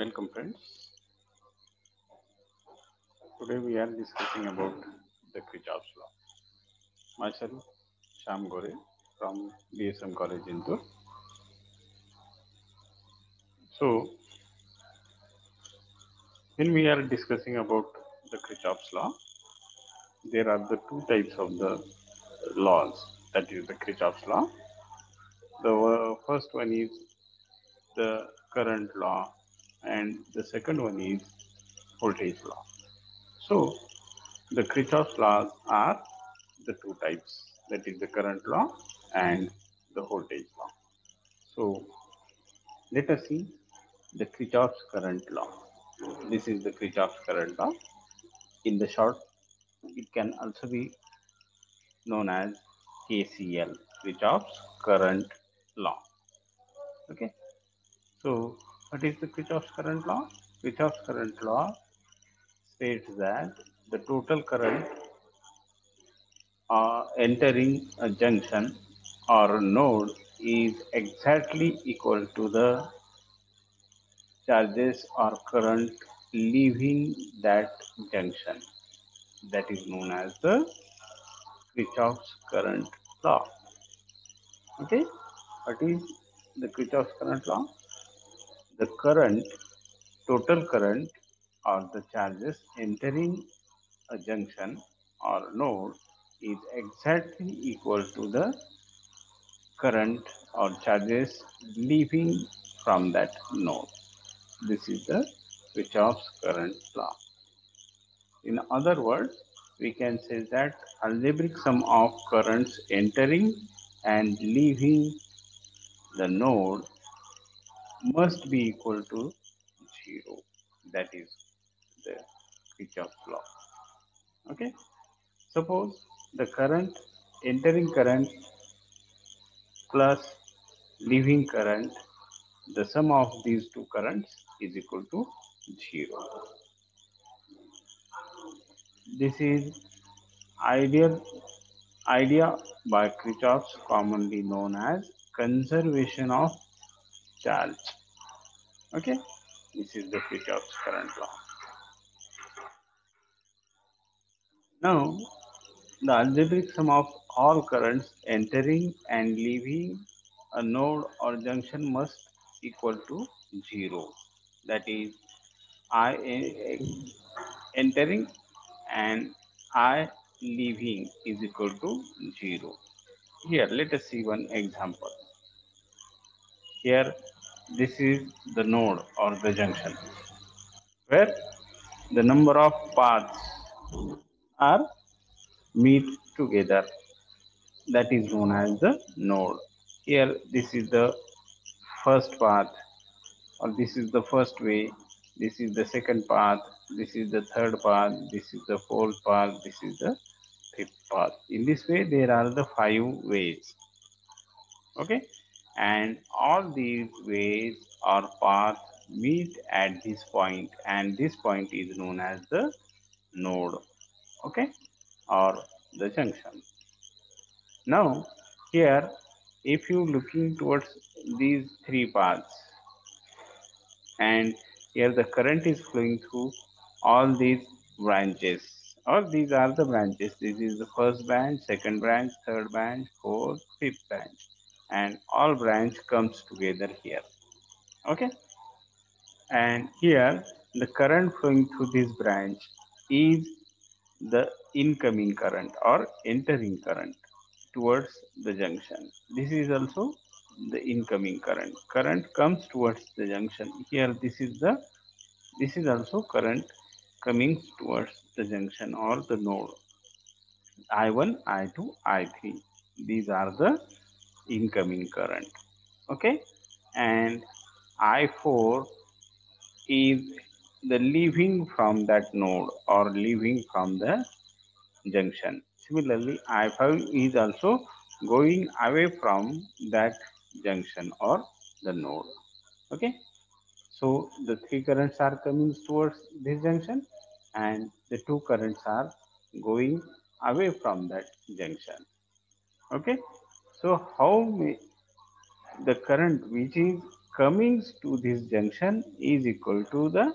Welcome friends. Today we are discussing about the Kirchhoff's law. Myself Shyam Gore from DSM College Indur. So when we are discussing about the Kirchhoff's law, there are the two types of the laws. That is the Kirchhoff's law. The first one is the current law and the second one is voltage law. So the Kirchhoff's laws are the two types that is the current law and the voltage law. So let us see the Kirchhoff's current law. This is the Kirchhoff's current law. In the short, it can also be known as KCL, Kirchhoff's current law. Okay. So what is the Kirchhoff's current law? Kirchhoff's current law states that the total current uh, entering a junction or a node is exactly equal to the charges or current leaving that junction. That is known as the Kirchhoff's current law. Okay, what is the Kirchhoff's current law? The current, total current or the charges entering a junction or node is exactly equal to the current or charges leaving from that node. This is the Kirchhoff's current law. In other words, we can say that algebraic sum of currents entering and leaving the node must be equal to 0. That is the Kirchhoff's law. Okay. Suppose the current, entering current plus leaving current, the sum of these two currents is equal to 0. This is ideal idea by Kirchhoff's commonly known as conservation of charge. Okay, this is the Kirchhoff's current law. Now, the algebraic sum of all currents entering and leaving a node or junction must equal to 0. That is, I entering and I leaving is equal to 0. Here, let us see one example. Here, this is the node or the junction where the number of paths are meet together. That is known as the node. Here, this is the first path or this is the first way. This is the second path. This is the third path. This is the fourth path. This is the fifth path. In this way, there are the five ways. Okay and all these ways or paths meet at this point and this point is known as the node okay or the junction. Now here if you looking towards these three paths and here the current is flowing through all these branches. Or these are the branches. This is the first branch second branch third branch fourth fifth branch and all branch comes together here. Okay? And here the current flowing through this branch is the incoming current or entering current towards the junction. This is also the incoming current. Current comes towards the junction. Here this is the this is also current coming towards the junction or the node. I1 i2 i3 these are the incoming current. Okay? And i4 is the leaving from that node or leaving from the junction. Similarly i5 is also going away from that junction or the node. Okay? So the three currents are coming towards this junction and the two currents are going away from that junction. Okay so how may the current which is coming to this junction is equal to the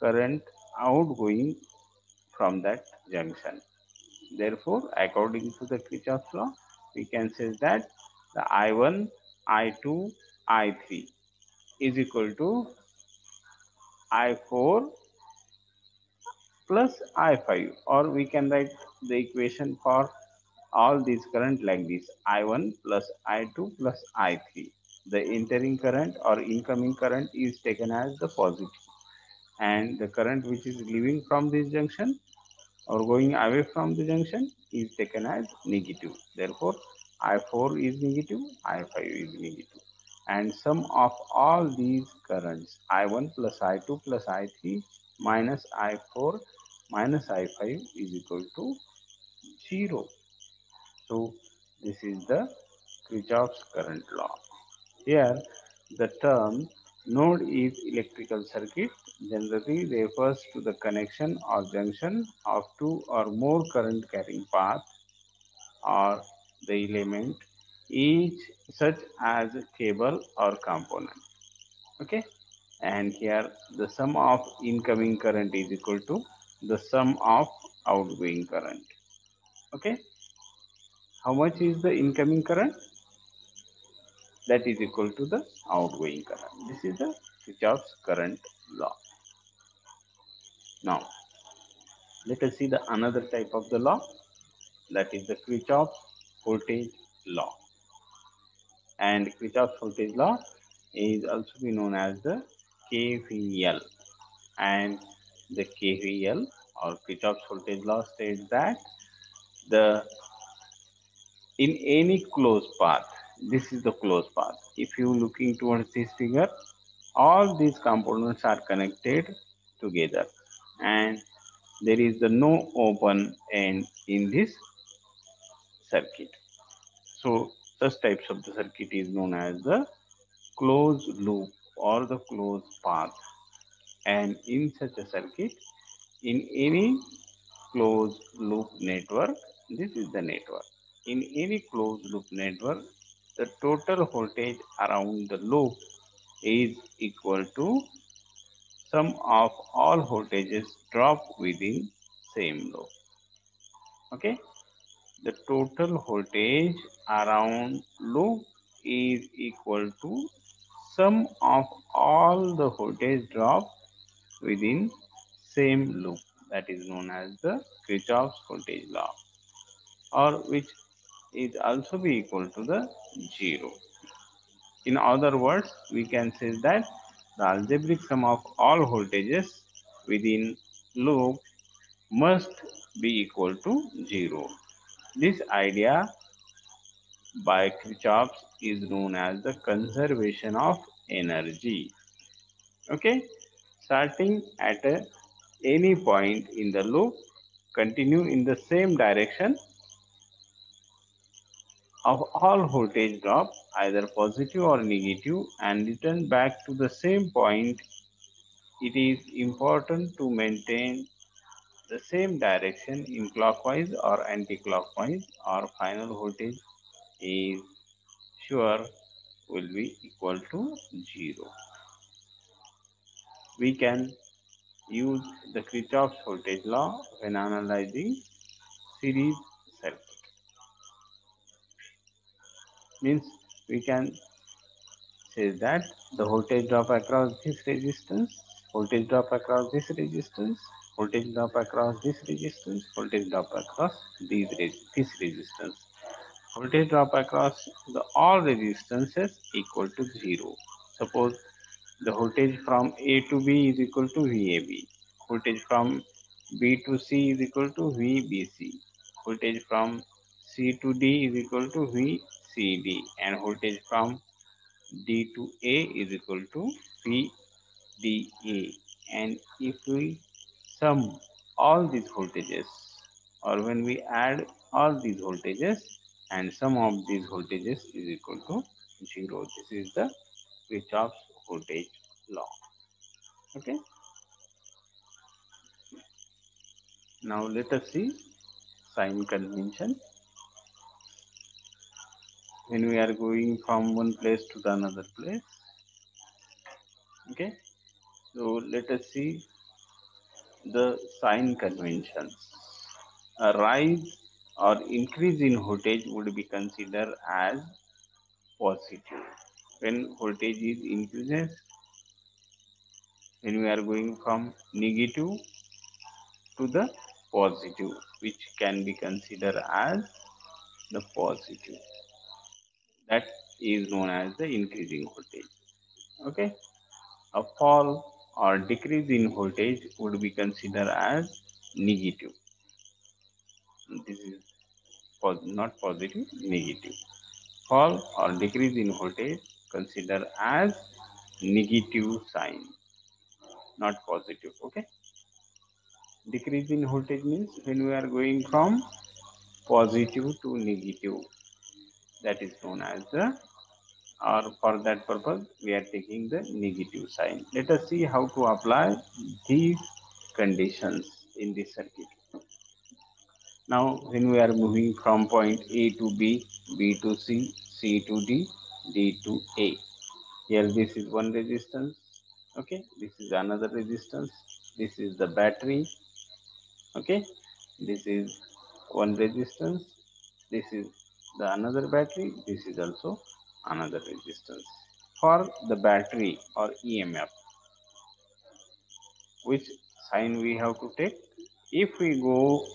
current outgoing from that junction. Therefore, according to the Kirchhoff's law, we can say that the I1, I2, I3 is equal to I4 plus I5 or we can write the equation for all these current like this I1 plus I2 plus I3 the entering current or incoming current is taken as the positive and the current which is leaving from this junction or going away from the junction is taken as negative. Therefore, I4 is negative, I5 is negative. And sum of all these currents I1 plus I2 plus I3 minus I4 minus I5 is equal to 0. So, this is the Kirchhoff's current law. Here, the term node is electrical circuit generally refers to the connection or junction of two or more current carrying paths or the element each such as cable or component. Okay? And here the sum of incoming current is equal to the sum of outgoing current. Okay how much is the incoming current that is equal to the outgoing current. This is the Kirchhoff's current law. Now, let us see the another type of the law that is the Kirchhoff's voltage law. And Kirchhoff's voltage law is also be known as the KVL. And the KVL or Kirchhoff's voltage law states that the in any closed path. This is the closed path. If you looking towards this figure all these components are connected together. And there is the no open end in this circuit. So such types of the circuit is known as the closed loop or the closed path. And in such a circuit in any closed loop network this is the network in any closed loop network, the total voltage around the loop is equal to sum of all voltages drop within same loop. Okay, the total voltage around loop is equal to sum of all the voltage drop within same loop that is known as the Kirchhoff's voltage law or which is also be equal to the 0. In other words, we can say that the algebraic sum of all voltages within loop must be equal to 0. This idea by Kirchhoff is known as the conservation of energy. Okay, starting at a, any point in the loop, continue in the same direction of all voltage drop either positive or negative and return back to the same point it is important to maintain the same direction in clockwise or anti-clockwise or final voltage is sure will be equal to 0. We can use the Kirchhoff's voltage law when analyzing series circuit means we can say that the voltage drop across this resistance voltage drop across this resistance voltage drop across this resistance voltage drop across these this resistance. Voltage drop across the all resistances equal to zero. Suppose the voltage from a to b is equal to vab voltage from b to c is equal to vbc voltage from c to d is equal to v CD and voltage from D to A is equal to VDA and if we sum all these voltages or when we add all these voltages and sum of these voltages is equal to 0 this is the Kirchhoff's voltage law. Okay? Now let us see sign convention when we are going from one place to the another place. Okay? So let us see the sign conventions. A rise or increase in voltage would be considered as positive. When voltage is increases when we are going from negative to the positive which can be considered as the positive that is known as the increasing voltage. Okay? A fall or decrease in voltage would be considered as negative. This is not positive negative. Fall or decrease in voltage considered as negative sign not positive okay? Decrease in voltage means when we are going from positive to negative that is known as the or for that purpose we are taking the negative sign. Let us see how to apply these conditions in this circuit. Now when we are moving from point a to b b to c c to d d to a. Here this is one resistance okay? This is another resistance. This is the battery okay? This is one resistance. This is the another battery this is also another resistance for the battery or emf which sign we have to take. If we go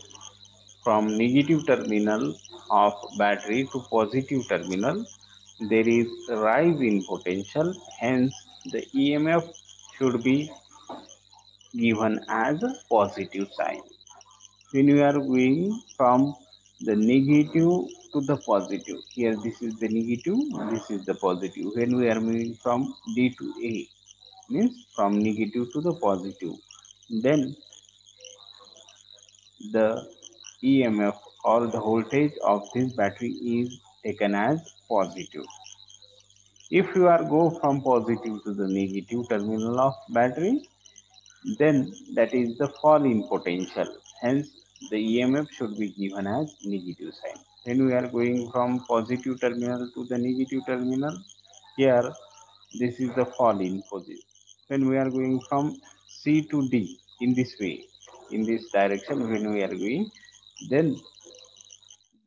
from negative terminal of battery to positive terminal there is rise in potential hence the emf should be given as a positive sign. When we are going from the negative to the positive. Here this is the negative this is the positive. When we are moving from d to a means from negative to the positive then the emf or the voltage of this battery is taken as positive. If you are go from positive to the negative terminal of battery then that is the fall in potential. Hence the emf should be given as negative sign. When we are going from positive terminal to the negative terminal. Here this is the fall in position. When we are going from c to d in this way in this direction when we are going. Then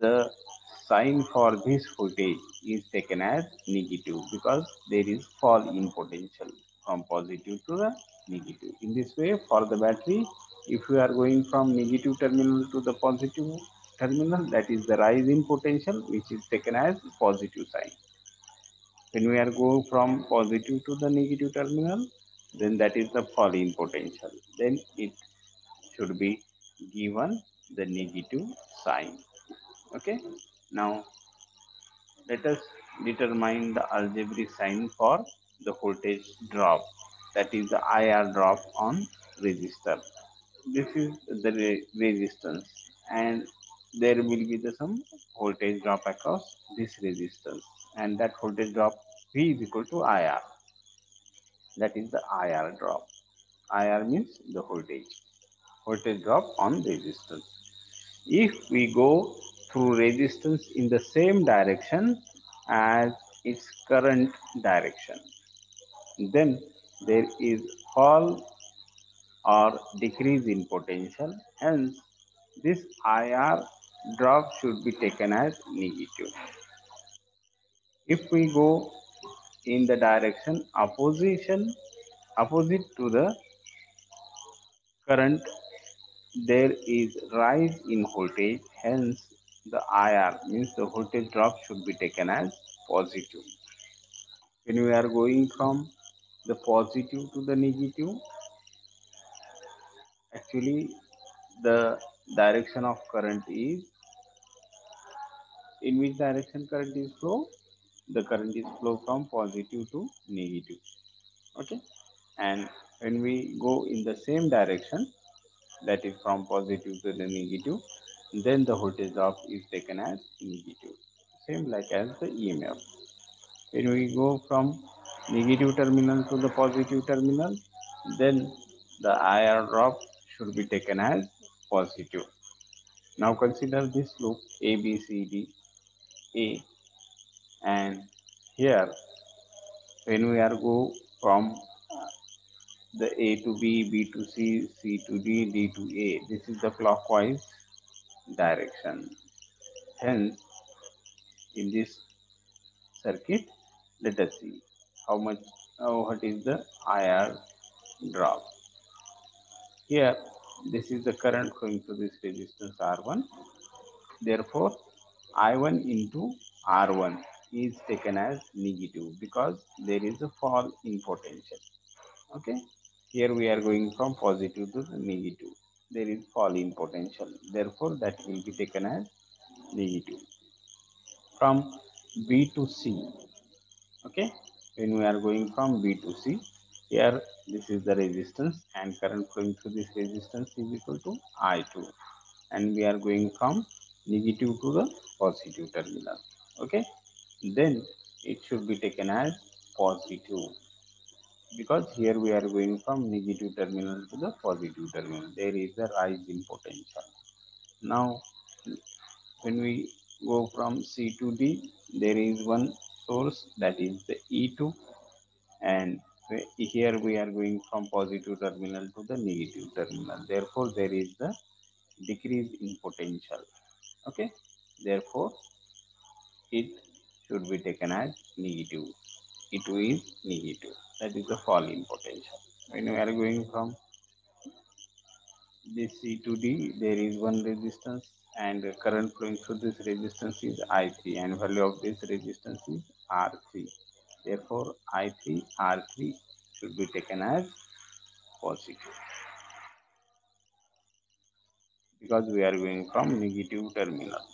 the sign for this voltage is taken as negative because there is fall in potential from positive to the negative. In this way, for the battery, if we are going from negative terminal to the positive terminal, that is the rise in potential, which is taken as positive sign. When we are going from positive to the negative terminal, then that is the fall in potential. Then it should be given the negative sign okay now let us determine the algebraic sign for the voltage drop that is the IR drop on resistor this is the re resistance. And there will be the some voltage drop across this resistance. And that voltage drop V is equal to IR that is the IR drop. IR means the voltage. Voltage drop on resistance. If we go through resistance in the same direction as its current direction then there is fall or decrease in potential hence this IR drop should be taken as negative. If we go in the direction opposition opposite to the current there is rise in voltage hence the IR means the voltage drop should be taken as positive. When we are going from the positive to the negative actually the direction of current is in which direction current is flow? The current is flow from positive to negative. Okay? And when we go in the same direction that is from positive to the negative then the voltage drop is taken as negative. Same like as the emf when we go from negative terminal to the positive terminal then the IR drop should be taken as positive now consider this loop A B C D A and here when we are go from the A to B, B to C, C to D, D to A. This is the clockwise direction. Hence, in this circuit, let us see how much, uh, what is the IR drop. Here, this is the current going through this resistance R1. Therefore, I1 into R1 is taken as negative because there is a fall in potential. Okay, here we are going from positive to negative. There is fall in potential. Therefore, that will be taken as negative. From B to C, okay, when we are going from B to C, here this is the resistance and current flowing through this resistance is equal to I2 and we are going from negative to the positive terminal okay? Then it should be taken as positive because here we are going from negative terminal to the positive terminal. There is a rise in potential. Now when we go from C to D there is one source that is the E2 and here we are going from positive terminal to the negative terminal. Therefore there is the decrease in potential. Okay? Therefore it should be taken as negative. It is negative. That is the fall in potential. When we are going from this C to D there is one resistance and current flowing through this resistance is I3 and value of this resistance is R3 therefore I3 R3 should be taken as positive. Because we are going from negative terminal.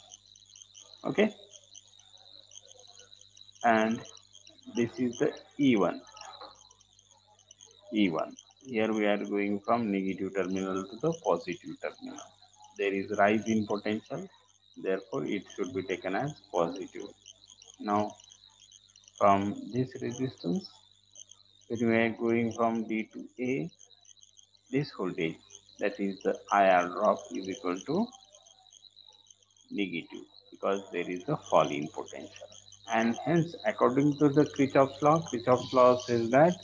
Okay? And this is the E1 E1 here we are going from negative terminal to the positive terminal. There is rise in potential. Therefore it should be taken as positive. Now from this resistance when we are going from D to A this voltage that is the IR drop is equal to negative because there is a fall in potential. And hence according to the Kirchhoff's law Kirchhoff's law says that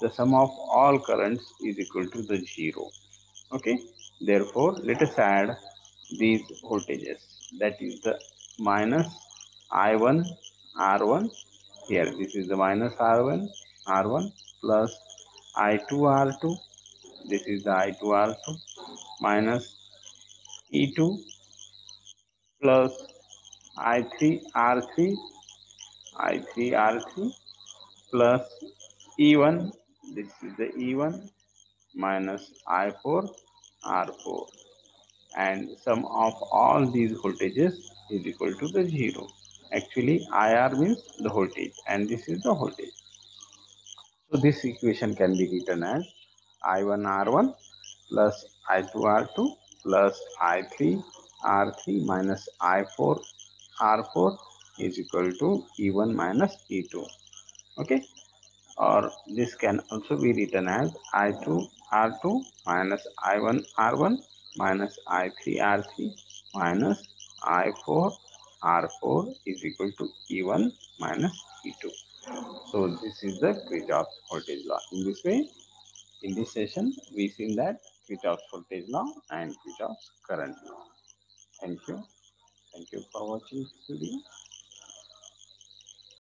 the sum of all currents is equal to the zero. Okay? Therefore let us add these voltages. That is the minus i1 r1 here this is the minus r1 r1 plus i2 r2 this is the i2 r2 minus e2 plus i3 r3 i3 r3 plus E1, this is the E1 minus I4 R4 and sum of all these voltages is equal to the 0. Actually IR means the voltage and this is the voltage. So this equation can be written as I1 R1 plus I2 R2 plus I3 R3 minus I4 R4 is equal to E1 minus E2. Okay or this can also be written as I2 R2 minus I1 R1 minus I3 R3 minus I4 R4 is equal to E1 minus E2. So this is the Kirchhoff's voltage law. In this way, in this session, we seen that Kirchhoff's voltage law and Kirchhoff's current law. Thank you. Thank you for watching this video.